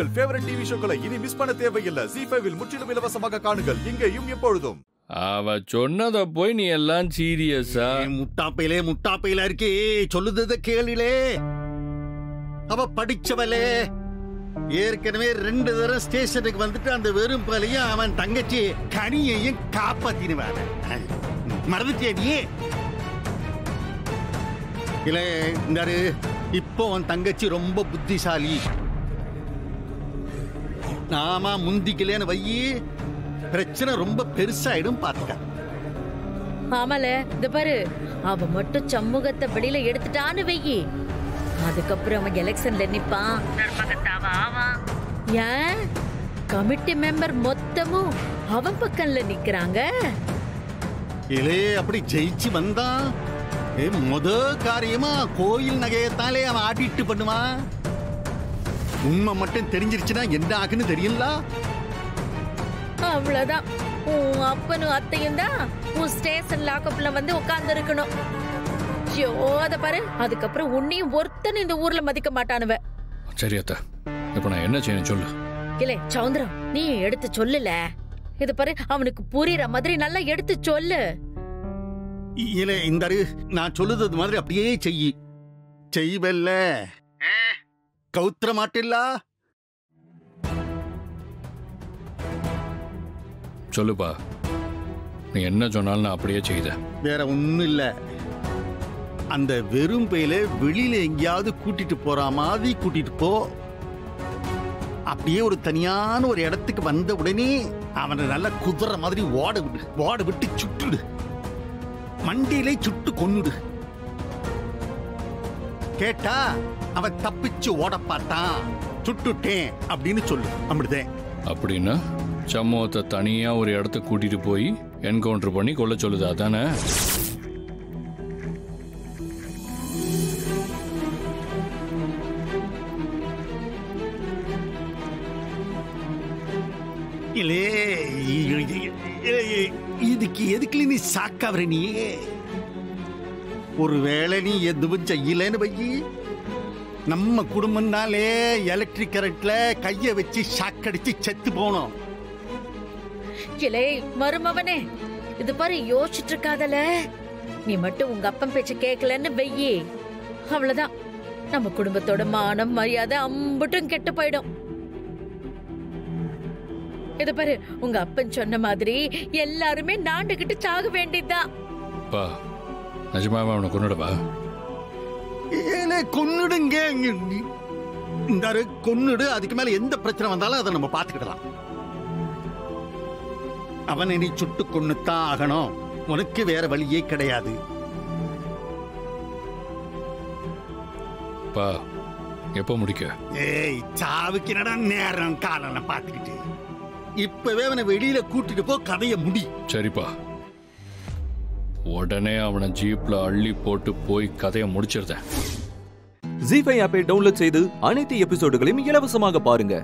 உங்கள் favourite TV ஷோக்களை இனி miss பண்ண தேவையில்லை. ஜி ஃபைவில் முற்றிலும் இலவசமாக காணுங்கள். இங்கேயும் எப்பொழுதும். அவ சொன்னத போய் நீ எல்லாம் சீரியஸா முட்டாப்பையிலே முட்டாப்பையில இருக்கே. சொல்லுதத கேளிலே. அவ படிச்சவளே. ஏற்கனவே ரெண்டு தடவை ஸ்டேஷனுக்கு வந்துட்டு அந்த வெறும் பலியும் அவன் தங்கச்சி கனியையும் காப்பாத்தினுவான மறந்துட்டியா நீ இல்ல இந்தாரு. இப்போ உன் தங்கச்சி ரொம்ப புத்திசாலி. நாம முந்திக்கலேன்னு வையி பிரச்சனை ரொம்ப பெருசாயிடும் பாத்துக்க ஆமால இந்த பாரு அவ மட்டும் சமூகத்தை வெளியில எடுத்துட்டான்னு வெயி அதுக்கப்புறம் அவன் எலெக்ஷன்ல நிப்பான். ஏன்? கமிட்டி மெம்பர் மொத்தமும் அவன் பக்கம்ல நிக்கிறாங்க. இலே அப்படி ஜெயிச்சு வந்தான். முத காரியமா கோயில் நகையத்தாலே அவன் ஆடிட்டு பண்ணுவான். உண்மை மட்டும் தெரிஞ்சிருச்சுன்னா என்ன ஆகுன்னு தெரியல அவ்வளவுதான். உன் அப்பனும் அத்தையும் தான் உன் ஸ்டேஷன் லாக்கப்ல வந்து உட்கார்ந்து இருக்கணும் ஐயோ அத பாரு. அதுக்கப்புறம் உன்னையும் ஒருத்தன் இந்த ஊர்ல மதிக்க மாட்டானுவ. சரி அத்தா. இப்ப நான் என்ன செய்யணும் சொல்லு. இல்ல சௌந்தரம் நீ எடுத்து சொல்லுல. இது பாரு அவனுக்கு புரியுற மாதிரி நல்லா எடுத்து சொல்லு. இலே இந்த நான் சொல்லுறது மாதிரி அப்படியே செய். செய்வல்ல. கவுத்திர மாட்டில்லா? சொல்லுப்பா. நீ என்ன சொன்னாலும் நான் அப்படியே செய்த வேற ஒண்ணும் இல்ல. அந்த வெறும் பையில வெளியில எங்கேயாவது கூட்டிட்டு போற மாதிரி கூட்டிட்டு போ. அப்படியே ஒரு தனியான ஒரு இடத்துக்கு வந்த உடனே அவனை நல்லா குதிரை மாதிரி ஓட விடு ஓட விட்டு சுட்டுடு. மண்டியிலே சுட்டு கொன்னுடு. கேட்டா அவன் தப்பிச்சு ஓட பார்த்தான் சுட்டுட்டேன் அப்படின்னு சொல்லு அப்படிதான் அப்படின்னா சம்பவத்தை தனியா ஒரு இடத்துக்கு கூட்டிட்டு போய் என்கவுண்டர் பண்ணி கொல்ல சொல்லுது இ- இதுக்கு எதுக்குல நீ சாக்காவற நீ? ஒருவேளை நீ எதுவும் செய்யலன்னு வையி நம்ம குடும்பம்னாலே எலக்ட்ரிக் கரண்ட்ல கைய வச்சு ஷாக்கடிச்சு செத்து போனோம். கிளே மருமவனே இது பாரு யோசிச்சுட்டு இருக்காதல நீ மட்டும் உங்க அப்பன் பேச்ச கேட்கலன்னு வெய்யி. அவ்வளவுதான். நம்ம குடும்பத்தோட மானம் மரியாதை அம்புட்டும் கெட்டு போயிடும். இது பாரு உங்க அப்பன் சொன்ன மாதிரி எல்லாருமே நாண்டுகிட்டு சாக வேண்டியதுதான். பா நிஜமாவே அவனை கொண்டுடவா ஏலே கொன்னுடுங்க இந்த அரு, கொன்னுடு அதுக்கு மேல எந்த பிரச்சனை வந்தாலும் அதை நம்ம பாத்துக்கிடலாம் அவனை நீ சுட்டு கொன்னுத்தான் ஆகணும். உனக்கு வேற வழியே கிடையாது. பா எப்போ முடிக்க? ஏய் சாவுக்கு என்னடா நேரம் காலம் பாத்துக்கிட்டு இப்பவே அவனை வெளியில கூட்டிட்டு போ கதைய முடி. சரிப்பா. உடனே அவனை ஜீப்ல அள்ளி போட்டு போய் கதையை முடிச்சிருந்தேன் ஜி ஃபைவ் ஆப்பை டவுன்லோட் செய்து அனைத்து எபிசோடுகளையும் இலவசமாக பாருங்க.